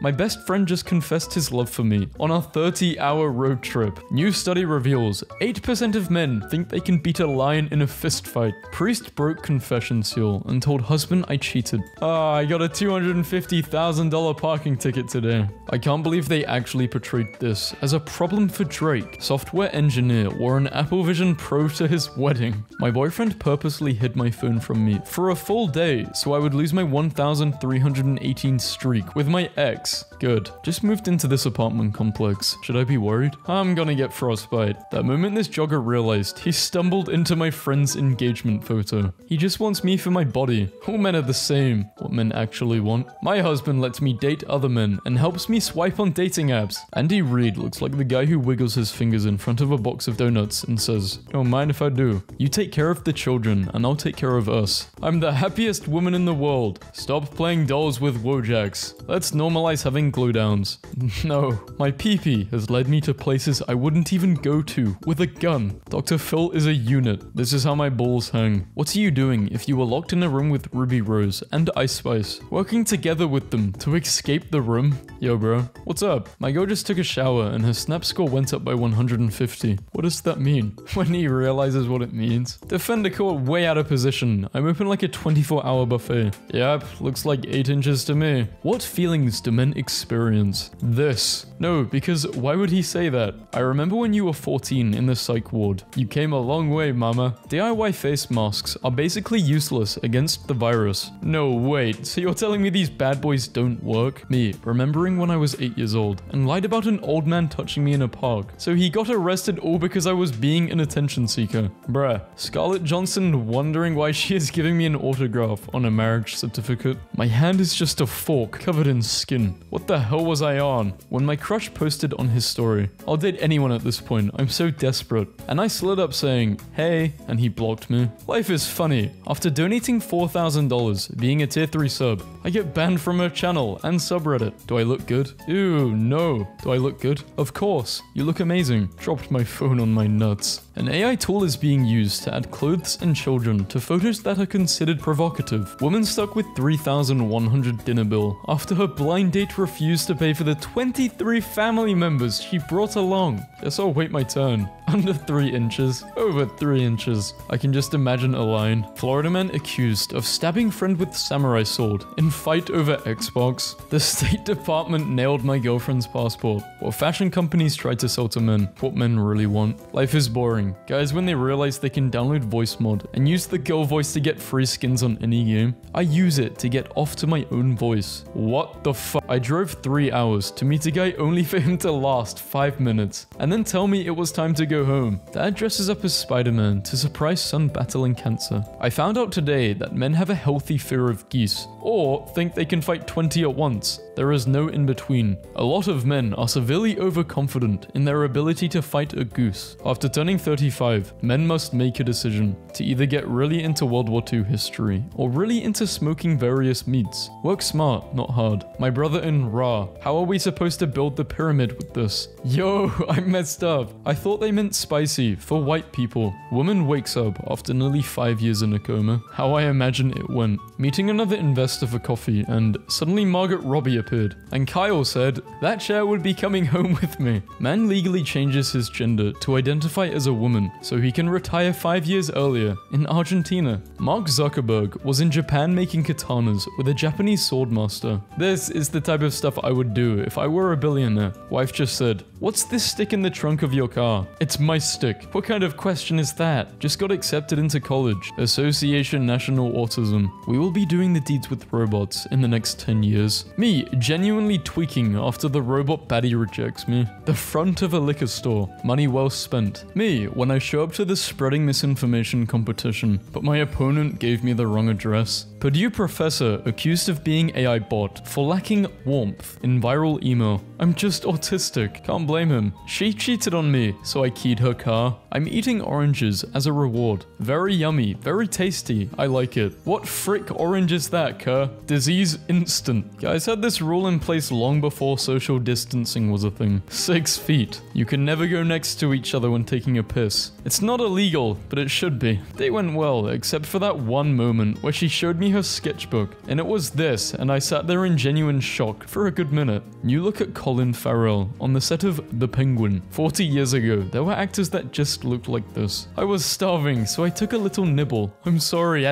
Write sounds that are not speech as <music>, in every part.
My best friend just confessed his love for me on a 30 hour road trip. New study reveals 8% of men think they can beat a lion in a fist fight. Priest broke confession seal and told husband I cheated. Ah, I got a $250,000 parking ticket today. I can't believe they actually portrayed this as a problem for Drake. Software engineer wore an Apple Vision Pro to his wedding. My boyfriend purposely hid my phone from me for a full day so I would lose my 1,318 streak with my ex. Thanks. Good. Just moved into this apartment complex. Should I be worried? I'm gonna get frostbite. That moment this jogger realized he stumbled into my friend's engagement photo. He just wants me for my body. All men are the same. What men actually want. My husband lets me date other men and helps me swipe on dating apps. Andy Reid looks like the guy who wiggles his fingers in front of a box of donuts and says, Don't mind if I do. You take care of the children and I'll take care of us. I'm the happiest woman in the world. Stop playing dolls with Wojaks. Let's normalize having glow downs. <laughs> no, my pee has led me to places I wouldn't even go to with a gun. Dr. Phil is a unit. This is how my balls hang. What are you doing if you were locked in a room with Ruby Rose and Ice Spice, working together with them to escape the room? Yo, bro, what's up? My girl just took a shower and her snap score went up by 150. What does that mean? <laughs> When he realizes what it means. Defender caught way out of position. I'm open like a 24 hour buffet. Yep, looks like 8 inches to me. What feelings do men experience? This. No, because why would he say that? I remember when you were 14 in the psych ward. You came a long way, mama. DIY face masks are basically useless against the virus. No, wait, so you're telling me these bad boys don't work? Me, remembering when I was 8 years old and lied about an old man touching me in a park. So he got arrested all because I was being an attention seeker. Bruh. Scarlett Johansson wondering why she is giving me an autograph on a marriage certificate. My hand is just a fork covered in skin. What the hell was I on? When my crush posted on his story. I'll date anyone at this point. I'm so desperate. And I slid up saying, hey, and he blocked me. Life is funny. After donating $4,000, being a tier 3 sub, I get banned from her channel and subreddit. Do I look good? Ew, no. Do I look good? Of course. You look amazing. Dropped my phone on my nuts. An AI tool is being used to add clothes and children to photos that are considered provocative. Woman stuck with 3,100 dinner bill after her blind date refused to pay for the 23 family members she brought along. Guess I'll wait my turn. <laughs> Under 3 inches. Over 3 inches. I can just imagine a line. Florida man accused of stabbing friend with samurai sword in fight over Xbox. The State <laughs> Department nailed my girlfriend's passport. What fashion companies try to sell to men. What men really want. Life is boring. Guys, when they realize they can download Voicemod and use the girl voice to get free skins on any game, I use it to get off to my own voice. What the fuck? I drove 3 hours to meet a guy only <laughs> for him to last 5 minutes and then tell me it was time to go home. Dad dresses up as Spider-Man to surprise son battling cancer. I found out today that men have a healthy fear of geese, or think they can fight 20 at once. There is no in between. A lot of men are severely overconfident in their ability to fight a goose. After turning 35, men must make a decision to either get really into World War II history or really into smoking various meats. Work smart, not hard. My brother in Ra, how are we supposed to build the pyramid with this? Yo, <laughs> I messed up. I thought they meant spicy for white people. Woman wakes up after nearly five years in a coma. How I imagine it went. Meeting another investor for coffee and suddenly Margot Robbie appeared. And Kyle said, that chair would be coming <laughs> home with me. Man legally changes his gender to identify as a woman so he can retire five years earlier in Argentina. Mark Zuckerberg was in Japan making katanas with a Japanese swordmaster. This is the type of stuff I would do if I were a billionaire. Wife just said, what's this stick in the trunk of your car? It's my stick. What kind of question is that? Just got accepted into college. Association National Autism. We will be doing the deeds with robots in the next 10 years. Me, genuinely tweaking after the robot baddie rejects me. The front of a liquor store. Money well spent. Me, when I show up to the spreading misinformation competition, but my opponent gave me the wrong address. Purdue professor accused of being AI bot for lacking warmth in viral email. I'm just autistic, can't blame him. She cheated on me, so I keyed her car. I'm eating oranges as a reward. Very yummy, very tasty, I like it. What frick orange is that, Kerr? Disease instant. Guys, had this rule in place long before social distancing was a thing. Six feet. You can never go next to each other when taking a piss. It's not illegal, but it should be. They went well, except for that one moment where she showed me her sketchbook, and it was this, and I sat there in genuine shock for a good minute. You look at Colin Farrell on the set of The Penguin. 40 years ago, there were actors that just looked like this. I was starving, so I took a little nibble. I'm sorry,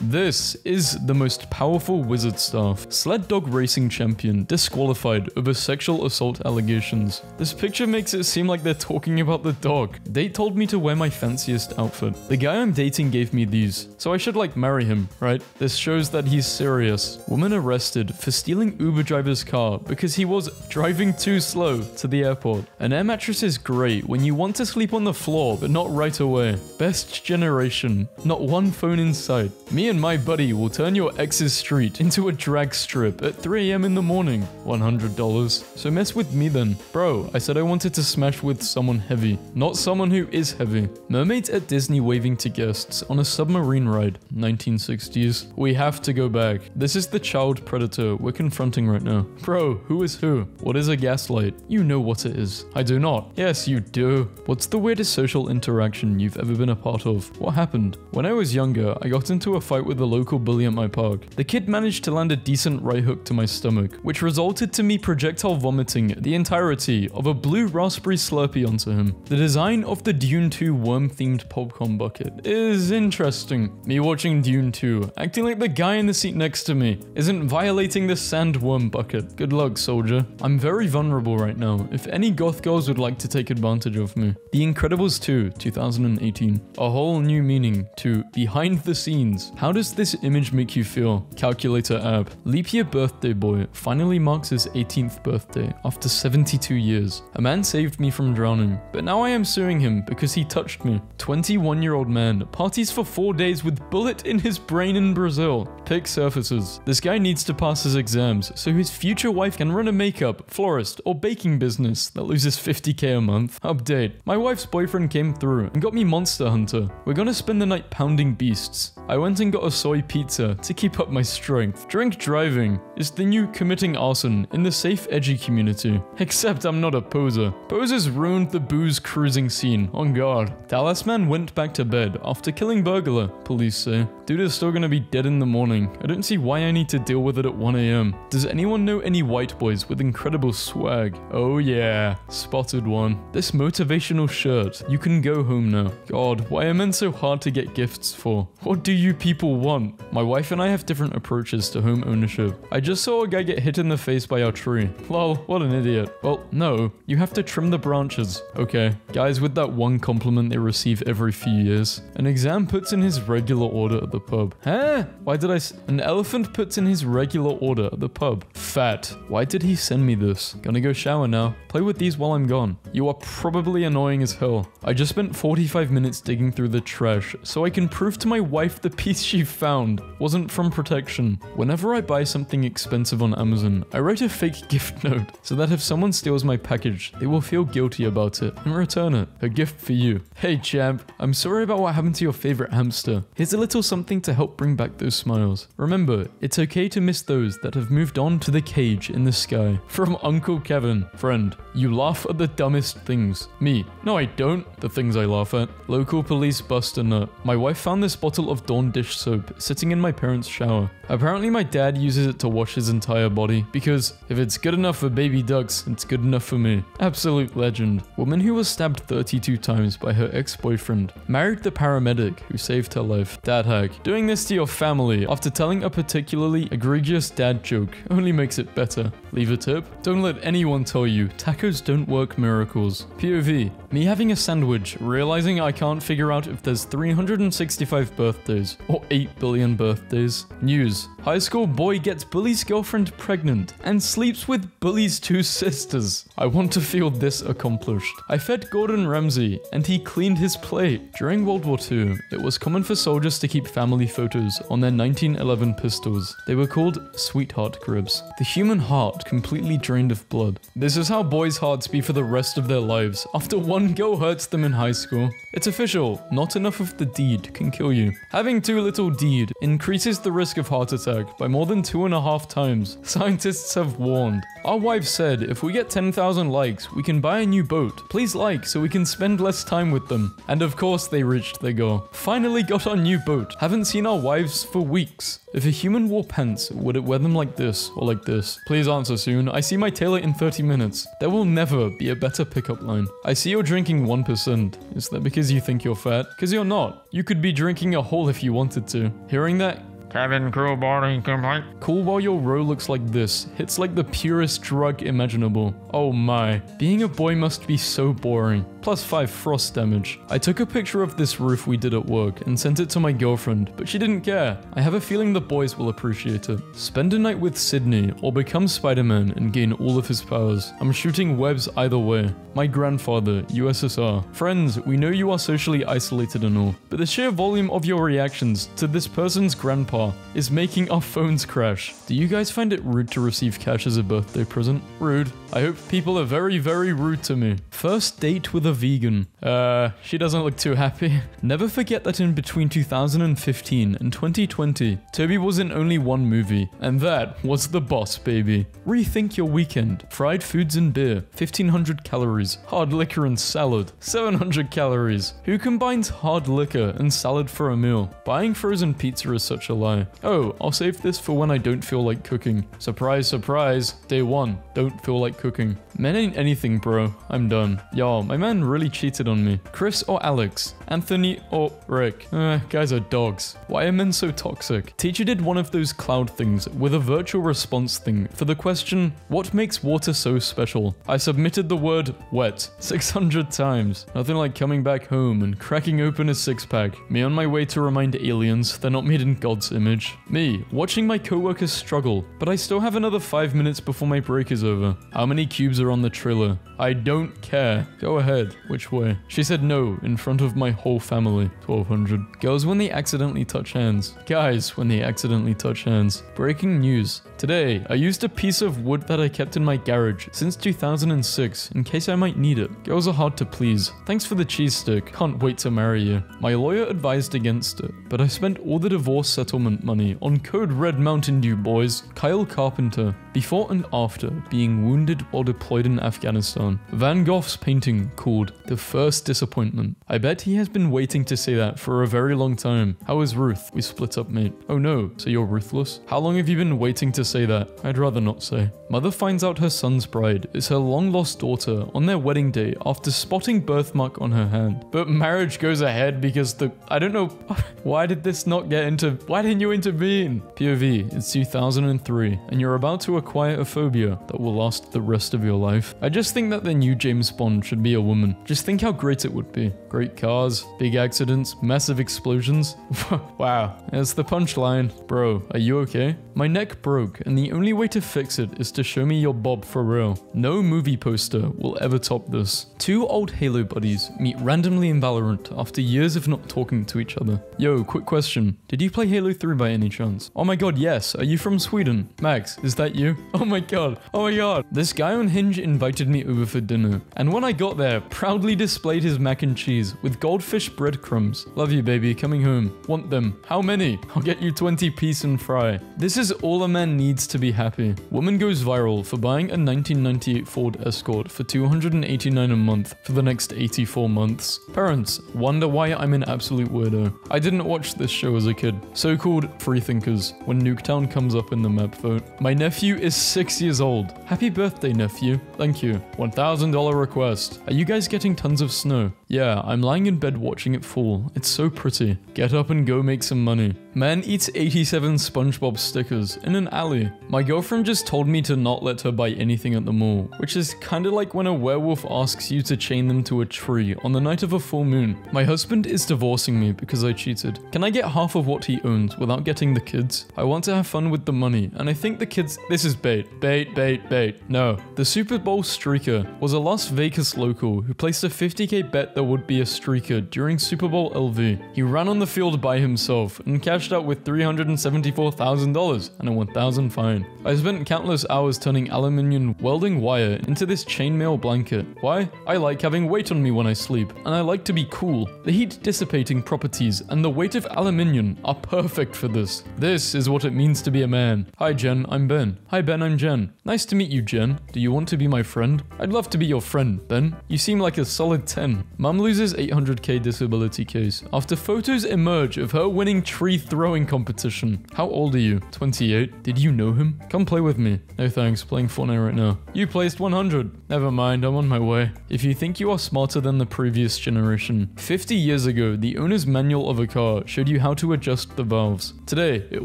this is the most powerful wizard staff. Sled dog racing champion disqualified over sexual assault allegations. This picture makes it seem like they're talking about the dog. They told me to wear my fanciest outfit. The guy I'm dating gave me these, so I should like marry him, right? This shows that he's serious. Woman arrested for stealing Uber driver's car because he was driving too slow to the airport. An air mattress is great when you want to sleep on the floor, but not right away. Best generation. Not one phone inside. Me and my buddy will turn your ex's street into a drag strip at 3am in the morning. $100. So mess with me then. Bro, I said I wanted to smash with someone heavy, not someone who is heavy. Mermaids at Disney waving to guests on a submarine ride, 1960s. We have to go back. This is the child predator we're confronting right now. Bro, who is who? What is a gaslight? You know what it is. I do not. Yes, you do. What's the weirdest social interaction you've ever been a part of? What happened? When I was younger, I got into a fight with a local bully at my park. The kid managed to land a decent right hook to my stomach, which resulted to me projectile vomiting the entirety of a blue raspberry slurpee onto him. The design of the Dune 2 worm-themed popcorn bucket is interesting. Me watching Dune 2, acting like the guy in the seat next to me isn't violating the sandworm bucket. Good luck, soldier. I'm very vulnerable right now. If any goth girls would like to take advantage of me. The Incredibles 2, 2018. A whole new meaning to behind the scenes. How does this image make you feel? Calculator app. Leap year birthday boy finally marks his 18th birthday after 72 years. A man saved me from drowning, but now I am suing him because he touched me. 21 year old man parties for four days with bullet in his brain in Brazil. Pick surfaces. This guy needs to pass his exams so his future wife can run a makeup, florist, or baking business that loses 50k a month. Update. My wife's boyfriend came through and got me Monster Hunter. We're gonna spend the night pounding beasts. I went and got a soy pizza to keep up my strength. Drink driving is the new committing arson in the safe edgy community. <laughs> Except I'm not a poser. Posers ruined the booze cruising scene, on guard. Dallas man went back to bed after killing burglar, police say. Dude is still gonna be dead in the morning. I don't see why I need to deal with it at 1am. Does anyone know any white boys with incredible swag? Oh yeah, spotted one. This motivational shirt. You can go home now. God, why are men so hard to get gifts for? What do you people want? My wife and I have different approaches to home ownership. I just saw a guy get hit in the face by our tree. Lol, what an idiot. Well, no, you have to trim the branches. Okay, guys with that one compliment they receive every few years. An exam puts in his regular order at the pub. Huh? Why did I An elephant puts in his regular order at the pub. Fat. Why did he send me this? Gonna go shower now. Play with these while I'm gone. You are probably annoying as hell. I just spent 45 minutes digging through the trash so I can prove to my wife the piece she found wasn't from protection. Whenever I buy something expensive on Amazon, I write a fake <laughs> gift note so that if someone steals my package, they will feel guilty about it and return it. A gift for you. Hey champ, I'm sorry about what happened to your favorite hamster. Here's a little something to help bring back those smiles. Remember, it's okay to miss those that have moved on to the cage in the sky. <laughs> From Uncle Kevin. Friend, you laugh at the dumbest things. Me. No, I don't. The things I laugh at. Local police bust a nut. My wife found this bottle of Dawn dish soap sitting in my parents' shower. Apparently my dad uses it to wash his entire body because if it's good enough for baby ducks, it's good enough for me. Absolute legend. Woman who was stabbed 32 times by her ex-boyfriend. Married the paramedic who saved her life. Dad hack. Doing this to your family after telling a particularly egregious dad joke only makes it better. Leave a tip. Don't let anyone tell you tacos don't work miracles. POV. Me having a sandwich, realizing I can't figure out if there's 365 birthdays or 8 billion birthdays. News. High school boy gets bully's girlfriend pregnant and sleeps with bully's two sisters. I want to feel this accomplished. I fed Gordon Ramsay and he cleaned his plate. During World War II, it was common for soldiers to keep family photos on their 1911 pistols. They were called sweetheart grips. The human heart completely drained of blood. This is how boys' hearts be for the rest of their lives after one girl hurts them in high school. It's official, not enough of the deed can kill you. Having too little deed increases the risk of heart attack by more than two and a half times times. Scientists have warned. Our wife said if we get 10,000 likes, we can buy a new boat. Please like so we can spend less time with them. And of course, they reached their goal. Finally got our new boat. Haven't seen our wives for weeks. If a human wore pants, would it wear them like this or like this? Please answer soon. I see my tailor in 30 minutes. There will never be a better pickup line. I see you're drinking 1%. Is that because you think you're fat? Because you're not. You could be drinking a whole if you wanted to. Hearing that Kevin Cool Boring Complaint. Cool while your row looks like this. It's like the purest drug imaginable. Oh my. Being a boy must be so boring. Plus 5 frost damage. I took a picture of this roof we did at work and sent it to my girlfriend, but she didn't care. I have a feeling the boys will appreciate it. Spend a night with Sydney or become Spider-Man and gain all of his powers. I'm shooting webs either way. My grandfather, USSR. Friends, we know you are socially isolated and all, but the sheer volume of your reactions to this person's grandpa is making our phones crash. Do you guys find it rude to receive cash as a birthday present? Rude. I hope people are very, very rude to me. First date with a vegan. Uh, she doesn't look too happy. <laughs> Never forget that in between 2015 and 2020, Tobey was in only one movie, and that was The Boss Baby. Rethink your weekend. Fried foods and beer, 1500 calories. Hard liquor and salad, 700 calories. Who combines hard liquor and salad for a meal? Buying frozen pizza is such a lie. Oh, I'll save this for when I don't feel like cooking. Surprise, surprise. Day one, don't feel like cooking. Men ain't anything, bro. I'm done. Y'all, my man really cheated on me. Chris or Alex? Anthony or Rick? Uh, guys are dogs. Why are men so toxic? Teacher did one of those cloud things with a virtual response thing for the question, what makes water so special? I submitted the word wet <laughs> 600 times. Nothing like coming back home and cracking open a six pack. Me on my way to remind aliens they're not made in God's image. Me, watching my coworkers struggle, but I still have another five minutes before my break is over. How many cubes are on the trailer? I don't care. Go ahead. Which way? She said no in front of my whole family. 1200. Girls when they accidentally touch hands. Guys when they accidentally touch hands. Breaking news. Today, I used a piece of wood that I kept in my garage since 2006 in case I might need it. Girls are hard to please. Thanks for the cheese stick. Can't wait to marry you. My lawyer advised against it, but I spent all the divorce settlement money on Code Red Mountain Dew boys. Kyle Carpenter. Before and after being wounded while deployed in Afghanistan. Van Gogh's painting called The First Disappointment. I bet he has been waiting to say that for a very long time. How is Ruth? We split up, mate. Oh no, so you're ruthless? How long have you been waiting to say that? I'd rather not say. Mother finds out her son's bride is her long lost daughter on their wedding day after spotting birthmark on her hand. But marriage goes ahead because the. I don't know. <laughs> Why did this not get into. Why didn't you intervene? POV, it's 2003, and you're about to acquire a phobia that will last the rest of your life. I just think that the new James Bond should be a woman. Just think how great it would be. Great cars, big accidents, massive explosions. <laughs> wow, that's the punchline. Bro, are you okay? My neck broke, and the only way to fix it is to show me your bob for real. No movie poster will ever top this. Two old Halo buddies meet randomly in Valorant after years of not talking to each other. Yo, quick question. Did you play Halo 3 by any chance? Oh my god, yes. Are you from Sweden? Max, is that you? <laughs> Oh my god. Oh my god. This guy on Hinge invited me over for dinner, and when I got there, proudly displayed his mac and cheese with goldfish breadcrumbs. Love you, baby. Coming home. Want them. How many? I'll get you 20 piece and fry. This is all a man needs to be happy. Woman goes viral for buying a 1998 Ford Escort for 289 a month for the next 84 months. Parents wonder why I'm an absolute weirdo. I didn't watch this show as a kid. So-called freethinkers when Nuketown comes up in the map vote. My nephew is six years old. Happy birthday, nephew. Thank you. $1,000 request. Are you guys getting tons of snow? Yeah, I'm lying in bed watching it fall. It's so pretty. Get up and go make some money. Man eats 87 SpongeBob stickers in an alley. My girlfriend just told me to not let her buy anything at the mall, which is kinda like when a werewolf asks you to chain them to a tree on the night of a full moon. My husband is divorcing me because I cheated. Can I get half of what he owns without getting the kids? I want to have fun with the money, and I think the kids. This is bait. Bait, bait, bait. No. The super Bowl streaker was a Las Vegas local who placed a 50k bet there would be a streaker during Super Bowl LV. He ran on the field by himself and cashed out with $374,000 and a 1000 fine. I spent countless hours turning aluminium welding wire into this chainmail blanket. Why? I like having weight on me when I sleep, and I like to be cool. The heat dissipating properties and the weight of aluminium are perfect for this. This is what it means to be a man. Hi Jen, I'm Ben. Hi Ben, I'm Jen. Nice to meet you, Jen. Do you want to be my friend? I'd love to be your friend, Ben. You seem like a solid 10. Mum loses 800k disability case after photos emerge of her winning tree throwing competition. How old are you? 28. Did you know him? Come play with me. No thanks, playing Fortnite right now. You placed 100. Never mind, I'm on my way. If you think you are smarter than the previous generation, 50 years ago, the owner's manual of a car showed you how to adjust the valves. Today, it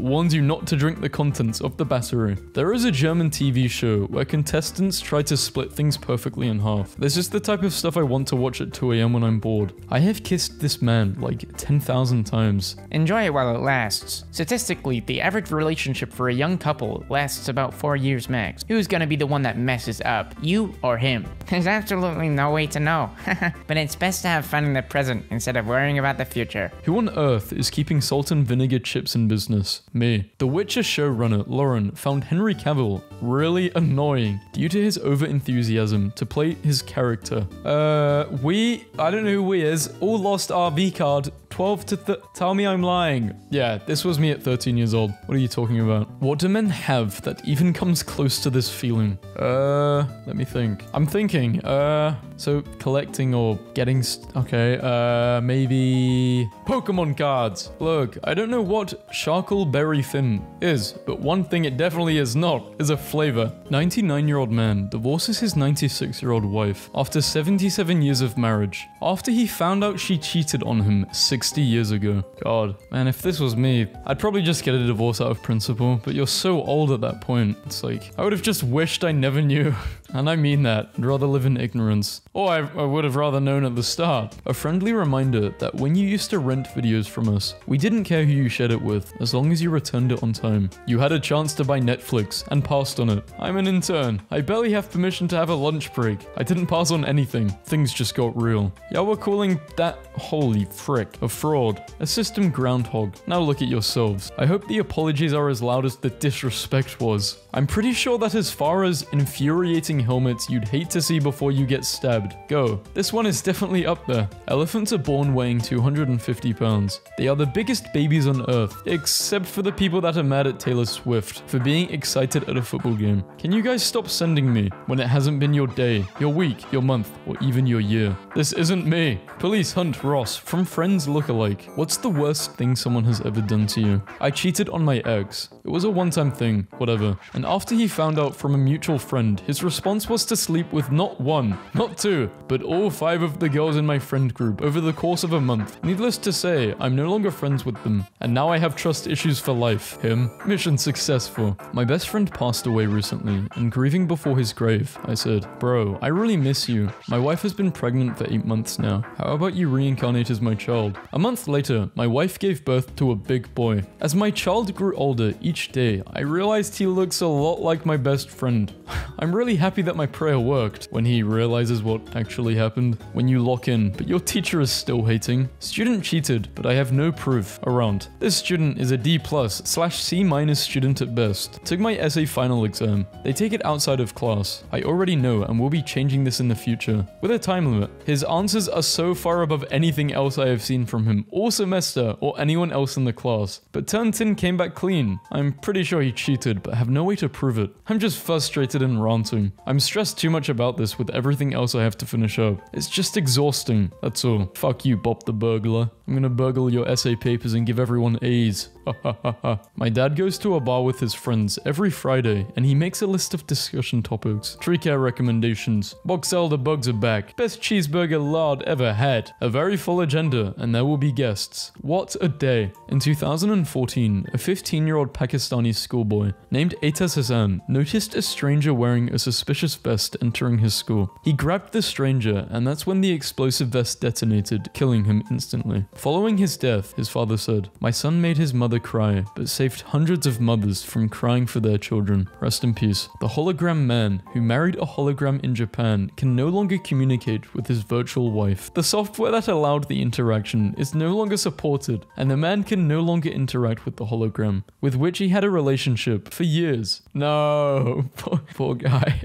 warns you not to drink the contents of the battery. There is a German TV show where contestants try to split things perfectly in half. This is the type of stuff I want to watch at 2am when I'm bored. I have kissed this man like 10,000 times. Enjoy it while it lasts. Statistically, the average relationship for a young couple lasts about four years max. Who's gonna be the one that messes up, you or him? <laughs> There's absolutely no way to know. <laughs> but it's best to have fun in the present instead of worrying about the future. Who on earth is keeping salt and vinegar chips in business? Me. The Witcher showrunner, Lauren, found Henry Cavill really annoying due to his over enthusiasm to play his character. Uh, we, I don't know who we is, all lost our V card 12 to th- tell me I'm lying. Yeah, this was me at 13 years old. What are you talking about? What do men have that even comes close to this feeling? Uh, let me think. I'm thinking, uh, so collecting or getting, okay, uh, maybe Pokemon cards. Look, I don't know what Sharkleberry Fin is, but one thing it definitely is not is a flavor. 99 year old man divorces his 96 year old wife after 77 years of marriage. After he found out she cheated on him 60 years ago. God, man, if this was me, I'd probably just get a divorce out of principle, but you're so old at that point. It's like, I would have just wished I never knew. <laughs> And I mean that. I'd rather live in ignorance. Or I, I would have rather known at the start. A friendly reminder that when you used to rent videos from us, we didn't care who you shared it with, as long as you returned it on time. You had a chance to buy Netflix and passed on it. I'm an intern. I barely have permission to have a lunch break. I didn't pass on anything. Things just got real. Yeah, we're calling that holy frick a fraud. A system groundhog. Now look at yourselves. I hope the apologies are as loud as the disrespect was. I'm pretty sure that as far as infuriating helmets you'd hate to see before you get stabbed, go. This one is definitely up there. Elephants are born weighing 250 pounds. They are the biggest babies on earth, except for the people that are mad at Taylor Swift for being excited at a football game. Can you guys stop sending me when it hasn't been your day, your week, your month, or even your year? This isn't me. Police hunt Ross from Friends lookalike. What's the worst thing someone has ever done to you? I cheated on my ex. It was a one-time thing, whatever. And after he found out from a mutual friend, his response was to sleep with not one, not two, but all five of the girls in my friend group over the course of a month. Needless to say, I'm no longer friends with them, and now I have trust issues for life. Him. Mission successful. My best friend passed away recently, and grieving before his grave, I said, Bro, I really miss you. My wife has been pregnant for eight months now. How about you reincarnate as my child? A month later, my wife gave birth to a big boy. As my child grew older each day, I realized he looks a lot like my best friend. <laughs> I'm really happy that my prayer worked when he realizes what actually happened. When you lock in, but your teacher is still hating. Student cheated, but I have no proof around. This student is a D plus slash C minus student at best. Took my essay final exam. They take it outside of class. I already know and will be changing this in the future. With a time limit. His answers are so far above anything else I have seen from him all semester or anyone else in the class. But Turnitin came back clean. I'm pretty sure he cheated, but have no way to prove it. I'm just frustrated and ranting. I'm stressed too much about this with everything else I have to finish up. It's just exhausting, that's all. Fuck you, Bob the burglar. I'm gonna burgle your essay papers and give everyone A's. <laughs> My dad goes to a bar with his friends every Friday and he makes a list of discussion topics. Tree care recommendations. Box elder bugs are back. Best cheeseburger lard ever had. A very full agenda and there will be guests. What a day. In 2014, a 15 year old Pakistani schoolboy named Aitzaz Hasan noticed a stranger wearing a suspicious vest entering his school. He grabbed the stranger, and that's when the explosive vest detonated, killing him instantly. Following his death, his father said, My son made his mother cry, but saved hundreds of mothers from crying for their children. Rest in peace. The hologram man, who married a hologram in Japan, can no longer communicate with his virtual wife. The software that allowed the interaction is no longer supported, and the man can no longer interact with the hologram, with which he had a relationship for years. No, <laughs> poor, poor guy.